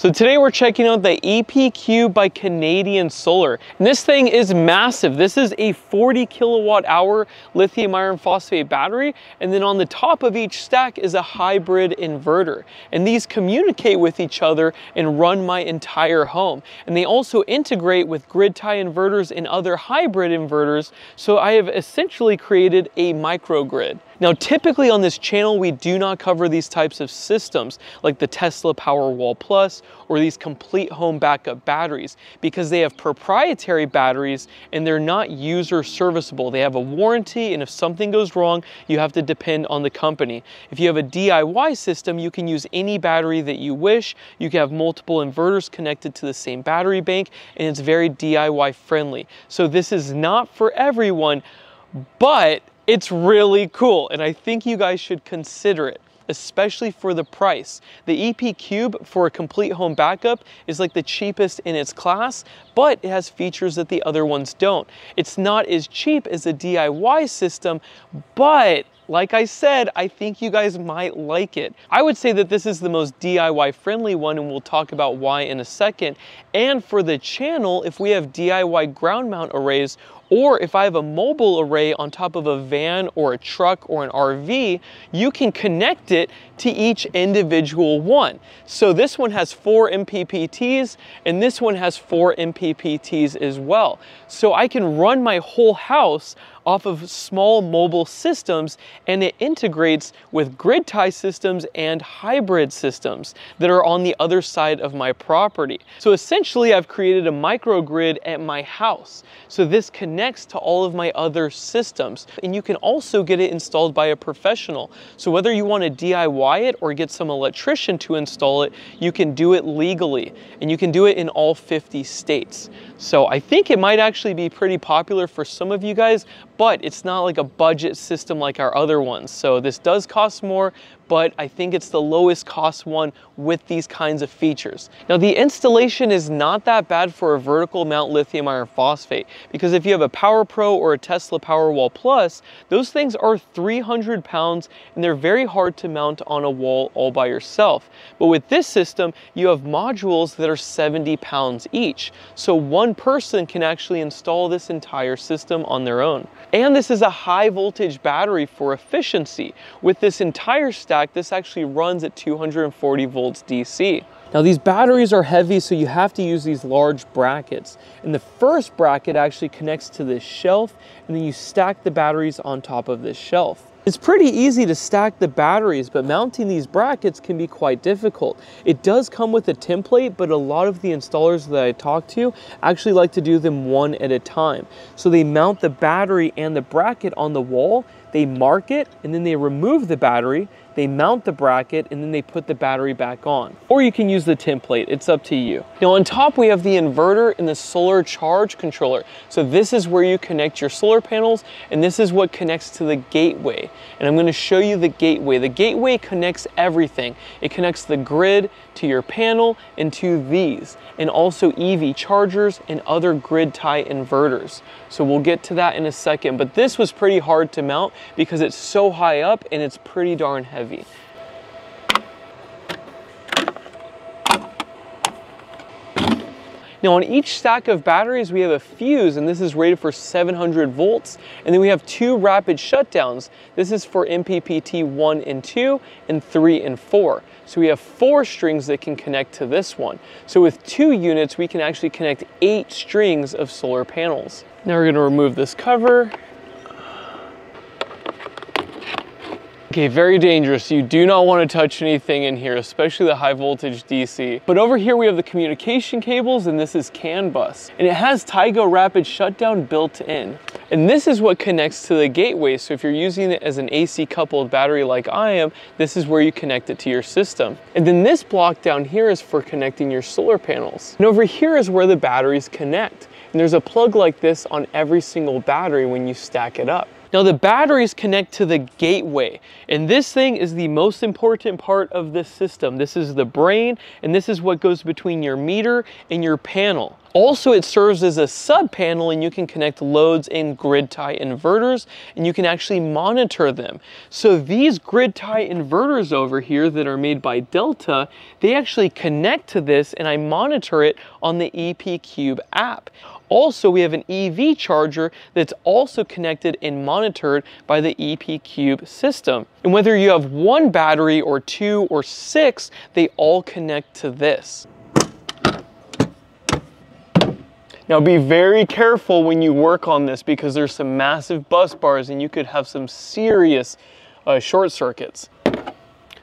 So today we're checking out the EP Cube by Canadian Solar. And this thing is massive. This is a 40 kilowatt hour lithium iron phosphate battery. And then on the top of each stack is a hybrid inverter. And these communicate with each other and run my entire home. And they also integrate with grid tie inverters and other hybrid inverters. So I have essentially created a microgrid. Now, typically on this channel, we do not cover these types of systems like the Tesla Powerwall Plus or these complete home backup batteries because they have proprietary batteries and they're not user serviceable. They have a warranty and if something goes wrong, you have to depend on the company. If you have a DIY system, you can use any battery that you wish. You can have multiple inverters connected to the same battery bank and it's very DIY friendly. So this is not for everyone, but it's really cool, and I think you guys should consider it especially for the price. The EP Cube for a complete home backup is like the cheapest in its class, but it has features that the other ones don't. It's not as cheap as a DIY system, but like I said, I think you guys might like it. I would say that this is the most DIY friendly one and we'll talk about why in a second. And for the channel, if we have DIY ground mount arrays or if I have a mobile array on top of a van or a truck or an RV, you can connect it to each individual one. So this one has four MPPTs and this one has four MPPTs as well. So I can run my whole house off of small mobile systems and it integrates with grid tie systems and hybrid systems that are on the other side of my property. So essentially I've created a microgrid at my house. So this connects to all of my other systems and you can also get it installed by a professional. So whether you want to DIY it or get some electrician to install it, you can do it legally and you can do it in all 50 states. So I think it might actually be pretty popular for some of you guys, but it's not like a budget system like our other ones. So this does cost more, but I think it's the lowest cost one with these kinds of features. Now the installation is not that bad for a vertical mount lithium iron phosphate because if you have a Power Pro or a Tesla Powerwall Plus, those things are 300 pounds and they're very hard to mount on a wall all by yourself. But with this system, you have modules that are 70 pounds each. So one person can actually install this entire system on their own. And this is a high voltage battery for efficiency. With this entire stack this actually runs at 240 volts DC. Now these batteries are heavy, so you have to use these large brackets. And the first bracket actually connects to this shelf, and then you stack the batteries on top of this shelf. It's pretty easy to stack the batteries, but mounting these brackets can be quite difficult. It does come with a template, but a lot of the installers that I talk to actually like to do them one at a time. So they mount the battery and the bracket on the wall, they mark it, and then they remove the battery, they mount the bracket and then they put the battery back on. Or you can use the template, it's up to you. Now on top we have the inverter and the solar charge controller. So this is where you connect your solar panels and this is what connects to the gateway. And I'm gonna show you the gateway. The gateway connects everything. It connects the grid to your panel and to these and also EV chargers and other grid tie inverters. So we'll get to that in a second, but this was pretty hard to mount because it's so high up and it's pretty darn heavy Now on each stack of batteries, we have a fuse and this is rated for 700 volts. And then we have two rapid shutdowns. This is for MPPT 1 and 2 and 3 and 4. So we have four strings that can connect to this one. So with two units, we can actually connect eight strings of solar panels. Now we're gonna remove this cover Okay, very dangerous. You do not want to touch anything in here, especially the high voltage DC. But over here we have the communication cables and this is CAN bus. And it has Tigo rapid shutdown built in. And this is what connects to the gateway. So if you're using it as an AC coupled battery like I am, this is where you connect it to your system. And then this block down here is for connecting your solar panels. And over here is where the batteries connect. And there's a plug like this on every single battery when you stack it up. Now the batteries connect to the gateway, and this thing is the most important part of this system. This is the brain, and this is what goes between your meter and your panel. Also, it serves as a sub panel and you can connect loads and grid tie inverters and you can actually monitor them. So these grid tie inverters over here that are made by Delta, they actually connect to this and I monitor it on the EP Cube app. Also, we have an EV charger that's also connected and monitored by the EP Cube system. And whether you have one battery or two or six, they all connect to this. Now be very careful when you work on this because there's some massive bus bars and you could have some serious uh, short circuits.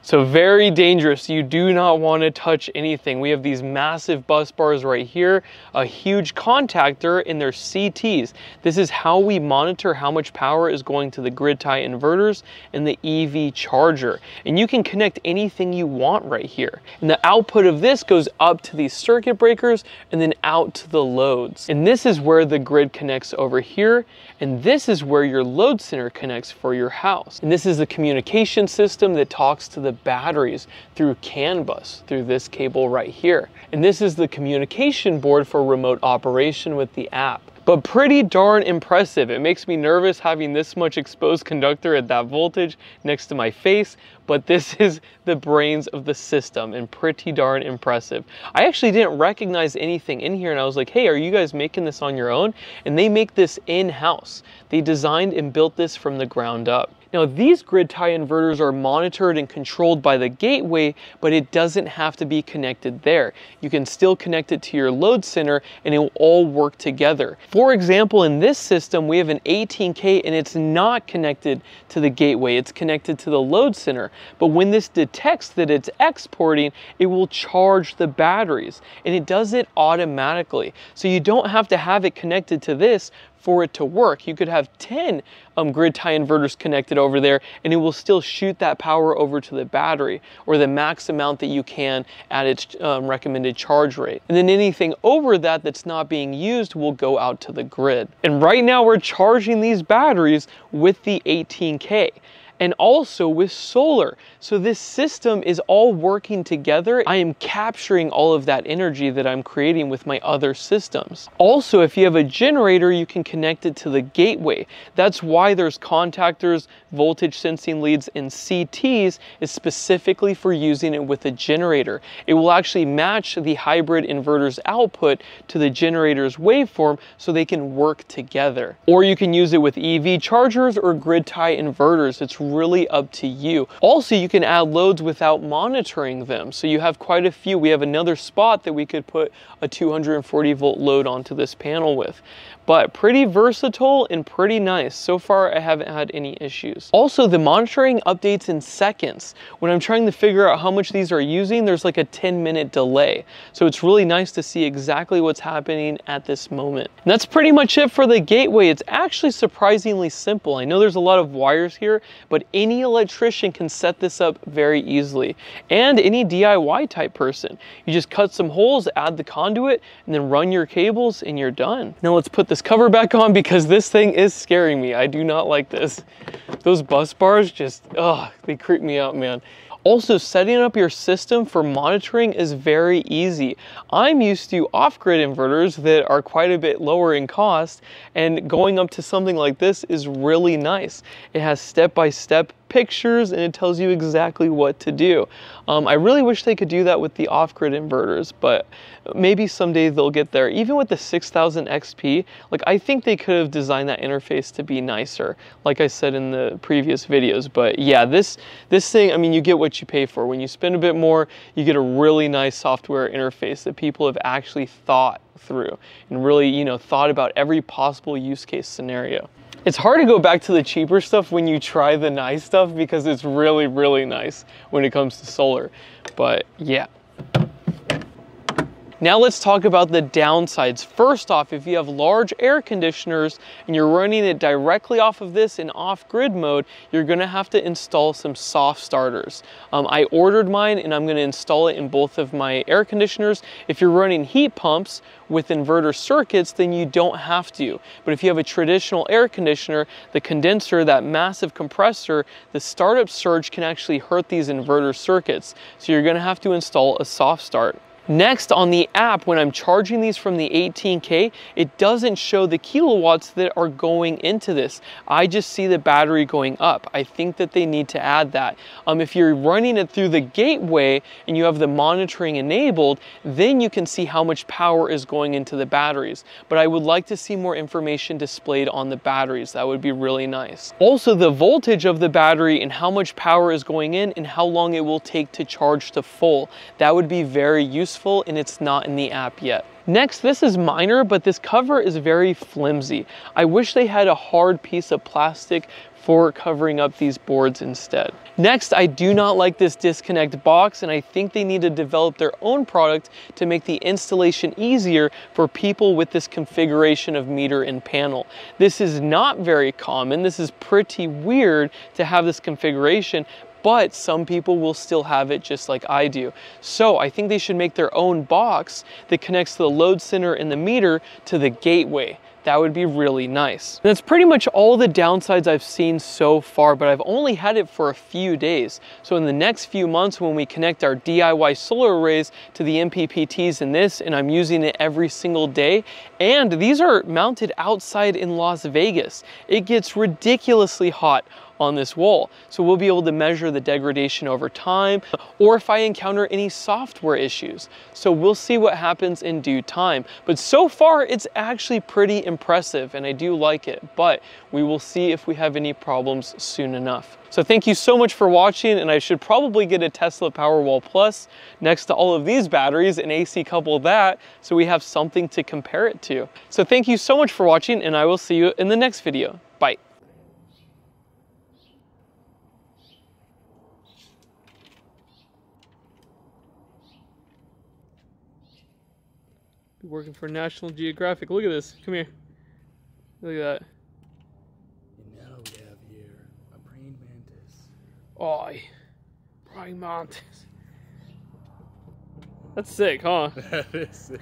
So very dangerous. You do not want to touch anything. We have these massive bus bars right here, a huge contactor in their CTs. This is how we monitor how much power is going to the grid tie inverters and the EV charger. And you can connect anything you want right here. And the output of this goes up to these circuit breakers and then out to the loads. And this is where the grid connects over here. And this is where your load center connects for your house. And this is the communication system that talks to the batteries through CAN bus through this cable right here. And this is the communication board for remote operation with the app but pretty darn impressive. It makes me nervous having this much exposed conductor at that voltage next to my face, but this is the brains of the system and pretty darn impressive. I actually didn't recognize anything in here and I was like, hey, are you guys making this on your own? And they make this in-house. They designed and built this from the ground up. Now these grid tie inverters are monitored and controlled by the gateway, but it doesn't have to be connected there. You can still connect it to your load center and it will all work together. For example, in this system, we have an 18K and it's not connected to the gateway. It's connected to the load center. But when this detects that it's exporting, it will charge the batteries and it does it automatically. So you don't have to have it connected to this for it to work. You could have 10 um, grid tie inverters connected over there and it will still shoot that power over to the battery or the max amount that you can at its um, recommended charge rate. And then anything over that that's not being used will go out to the grid. And right now we're charging these batteries with the 18K and also with solar. So this system is all working together. I am capturing all of that energy that I'm creating with my other systems. Also, if you have a generator, you can connect it to the gateway. That's why there's contactors, voltage sensing leads, and CTs is specifically for using it with a generator. It will actually match the hybrid inverter's output to the generator's waveform so they can work together. Or you can use it with EV chargers or grid tie inverters. It's really up to you. Also, you can add loads without monitoring them. So you have quite a few. We have another spot that we could put a 240 volt load onto this panel with but pretty versatile and pretty nice. So far, I haven't had any issues. Also, the monitoring updates in seconds. When I'm trying to figure out how much these are using, there's like a 10 minute delay. So it's really nice to see exactly what's happening at this moment. And that's pretty much it for the gateway. It's actually surprisingly simple. I know there's a lot of wires here, but any electrician can set this up very easily. And any DIY type person. You just cut some holes, add the conduit, and then run your cables and you're done. Now let's put the this cover back on because this thing is scaring me. I do not like this. Those bus bars just, oh, they creep me out, man. Also, setting up your system for monitoring is very easy. I'm used to off-grid inverters that are quite a bit lower in cost, and going up to something like this is really nice. It has step-by-step -step pictures and it tells you exactly what to do. Um, I really wish they could do that with the off-grid inverters, but maybe someday they'll get there. Even with the 6000 XP, like I think they could have designed that interface to be nicer, like I said in the previous videos. But yeah, this this thing, I mean, you get what you pay for. When you spend a bit more, you get a really nice software interface that people have actually thought through and really, you know, thought about every possible use case scenario. It's hard to go back to the cheaper stuff when you try the nice stuff because it's really, really nice when it comes to solar. But yeah. Now let's talk about the downsides. First off, if you have large air conditioners and you're running it directly off of this in off-grid mode, you're gonna have to install some soft starters. Um, I ordered mine and I'm gonna install it in both of my air conditioners. If you're running heat pumps with inverter circuits, then you don't have to. But if you have a traditional air conditioner, the condenser, that massive compressor, the startup surge can actually hurt these inverter circuits. So you're gonna have to install a soft start. Next, on the app, when I'm charging these from the 18K, it doesn't show the kilowatts that are going into this. I just see the battery going up. I think that they need to add that. Um, if you're running it through the gateway and you have the monitoring enabled, then you can see how much power is going into the batteries. But I would like to see more information displayed on the batteries. That would be really nice. Also, the voltage of the battery and how much power is going in and how long it will take to charge to full. That would be very useful useful and it's not in the app yet. Next, this is minor, but this cover is very flimsy. I wish they had a hard piece of plastic for covering up these boards instead. Next, I do not like this disconnect box and I think they need to develop their own product to make the installation easier for people with this configuration of meter and panel. This is not very common. This is pretty weird to have this configuration, but some people will still have it just like I do. So I think they should make their own box that connects the load center and the meter to the gateway. That would be really nice. And that's pretty much all the downsides I've seen so far, but I've only had it for a few days. So in the next few months when we connect our DIY solar arrays to the MPPTs in this, and I'm using it every single day, and these are mounted outside in Las Vegas. It gets ridiculously hot on this wall. So we'll be able to measure the degradation over time or if I encounter any software issues. So we'll see what happens in due time. But so far it's actually pretty impressive and I do like it, but we will see if we have any problems soon enough. So thank you so much for watching and I should probably get a Tesla Powerwall Plus next to all of these batteries and AC couple that so we have something to compare it to. So thank you so much for watching and I will see you in the next video. Bye. Working for National Geographic. Look at this. Come here. Look at that. And now we have here a praying mantis. Oh, praying mantis. That's sick, huh? that is sick.